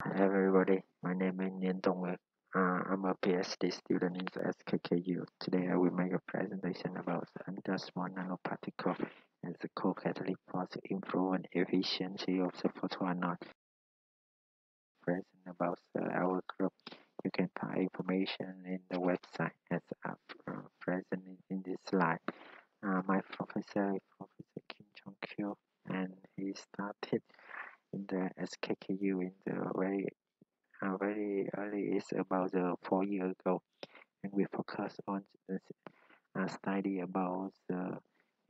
Hi everybody, my name is Nguyen Duong Ngọc. Uh, I'm a PhD student in SKKU. Today I will make a presentation about the nanoparticle and the co-catalytic for the improvement efficiency of the photoanode. Present about the, our group. You can find information in the website as uh, present in this slide. Uh, my professor is Professor Kim Chong Kyo and he started in the SKKU in the very uh, very early is about the four years ago. And we focus on the uh, study about the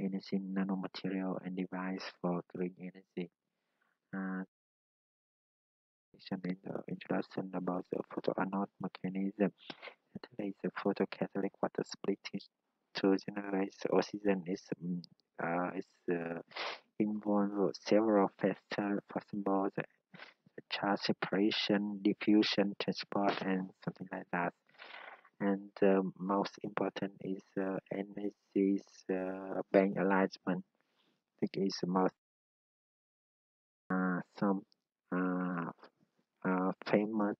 energy nanomaterial and device for green energy. Uh, in the introduction about the photoanode mechanism. It is the photocatalytic water splitting to generate oxygen is um, uh, is uh, involve several factors possible the charge separation, diffusion, transport, and something like that. And uh, most important is uh, energy uh, band alignment. I think is most uh, some uh, uh, famous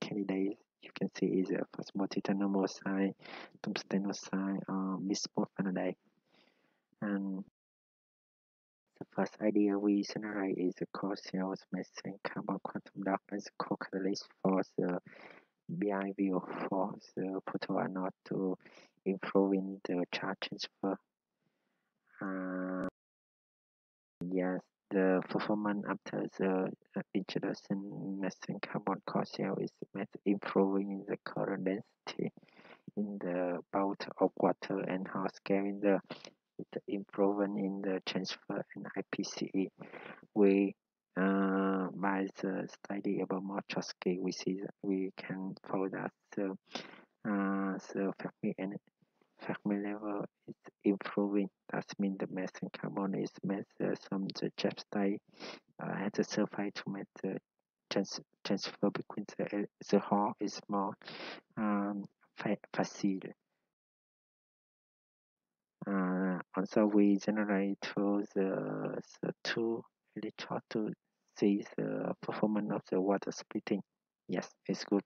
candidates you can see is a first more phosphotitanomoxide, tungstenoxide, or bismuth vanadate. And the first idea we generate is the core cells missing carbon quantum a co-catalyst for the behavior for the photoanode to improving the charge transfer. Uh, yes, the performance after the uh, introduction missing carbon core cell is improving the current density in the bout of water and how scaling the improvement in the transfer and IPCE. We uh, by the study about Mott-Schottky, we see that we can found that the uh, the Fermi and Fermi level is improving. That means the mass and carbon is measured some the jet state uh, at the surface to make the trans transfer between the the hole is more um, facile. Also, we generate the, the two electrode to see the performance of the water splitting. Yes, it's good.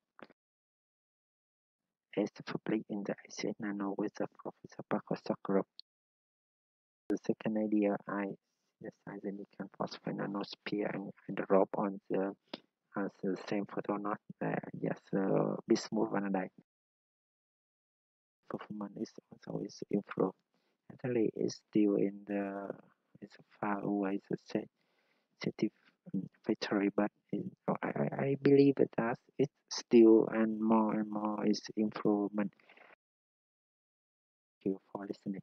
It's published in the ACS Nano with the Professor Parker group. The second idea, I synthesize the nickel phosphide nanosphere and, and drop on the as the same photoanode. Uh, yes, uh, bismuth vanadate performance is also is improved. Italy is still in the it's far away the city factory but it, I, I believe that it's still and more and more is improvement. Thank you for listening.